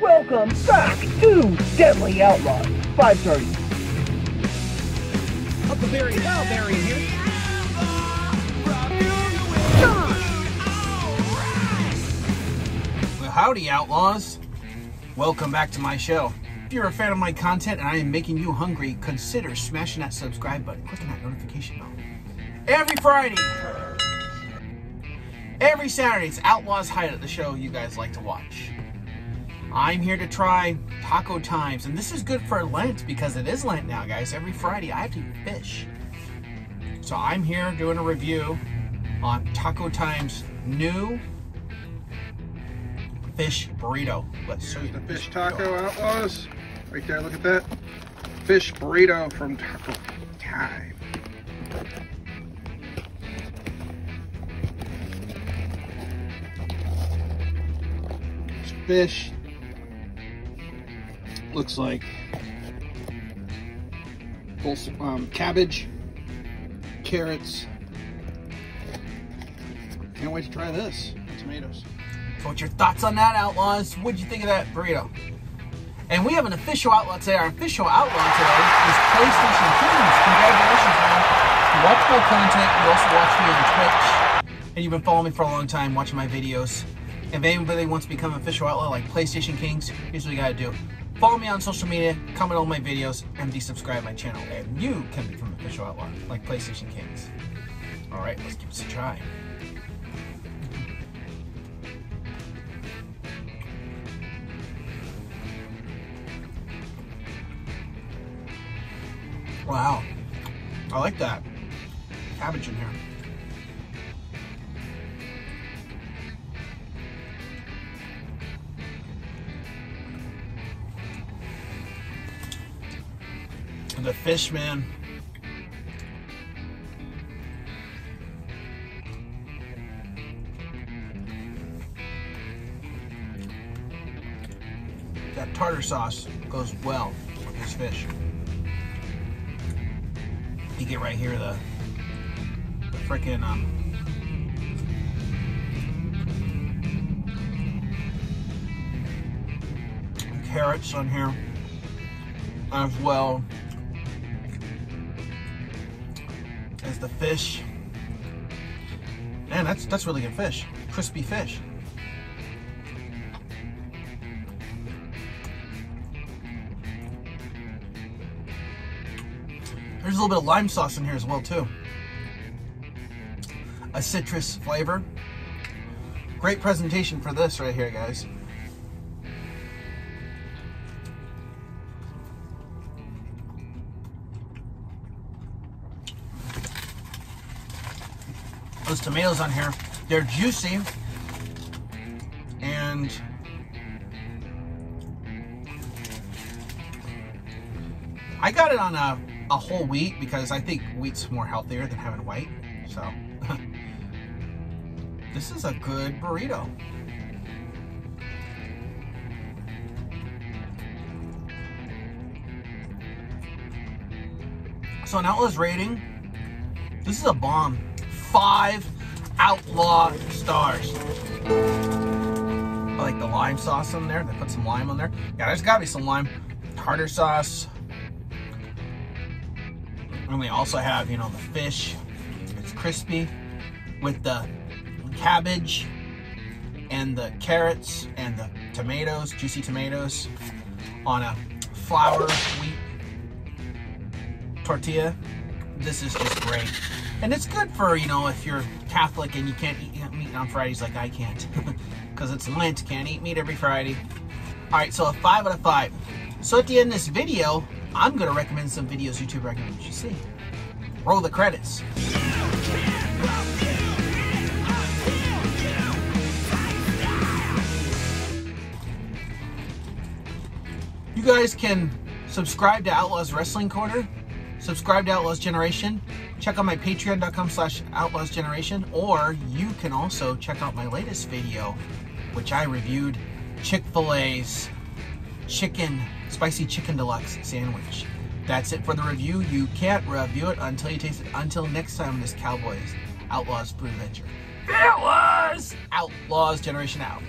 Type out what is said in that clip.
welcome back to Deadly Outlaws. Five thirty. Huckleberry Hellberry here. Well, howdy, Outlaws. Welcome back to my show. If you're a fan of my content and I am making you hungry, consider smashing that subscribe button, clicking that notification bell. Every Friday, every Saturday, it's Outlaws Hideout, the show you guys like to watch. I'm here to try Taco Times, and this is good for Lent because it is Lent now, guys. Every Friday, I have to eat fish. So I'm here doing a review on Taco Times new fish burrito. Let's show you The fish taco outlaws. Right there, look at that. Fish burrito from Taco Time. Fish. Looks like um, cabbage, carrots. Can't wait to try this. Tomatoes. So what's your thoughts on that, Outlaws? What'd you think of that burrito? And we have an official outlaw today. Our official outlaw today is PlayStation Kings. Congratulations, man. You watch my content. You also watch me on Twitch. And you've been following me for a long time, watching my videos. If anybody wants to become an official outlaw like PlayStation Kings, here's what you gotta do. Follow me on social media, comment on my videos, and desubscribe my channel. And you can become an official outlaw like PlayStation Kings. Alright, let's give this a try. Wow. I like that. Cabbage in here. The fish, man. That tartar sauce goes well with this fish. You get right here the, the freaking um, carrots on here as well as the fish. Man, that's that's really good fish. Crispy fish. There's a little bit of lime sauce in here as well too. A citrus flavor. Great presentation for this right here, guys. Those tomatoes on here, they're juicy and I got it on a, a whole wheat because I think wheat's more healthier than having white. So this is a good burrito. So an Outlaws rating, this is a bomb. Five Outlaw stars. I like the lime sauce in there. They put some lime on there. Yeah, there's gotta be some lime. Tartar sauce. And we also have, you know, the fish. It's crispy with the cabbage and the carrots and the tomatoes, juicy tomatoes on a flour wheat tortilla. This is just great. And it's good for, you know, if you're Catholic and you can't eat meat on Fridays like I can't. Because it's Lent, can't eat meat every Friday. Alright, so a 5 out of 5. So at the end of this video, I'm going to recommend some videos YouTube recommends you see. Roll the credits. You guys can subscribe to Outlaws Wrestling Corner, subscribe to Outlaws Generation, check out my patreon.com slash outlaws generation, or you can also check out my latest video, which I reviewed Chick-fil-A's chicken, spicy chicken deluxe sandwich. That's it for the review. You can't review it until you taste it. Until next time, this Cowboys Outlaws Food Adventure. Outlaws! Outlaws Generation out.